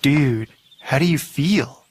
Dude, how do you feel?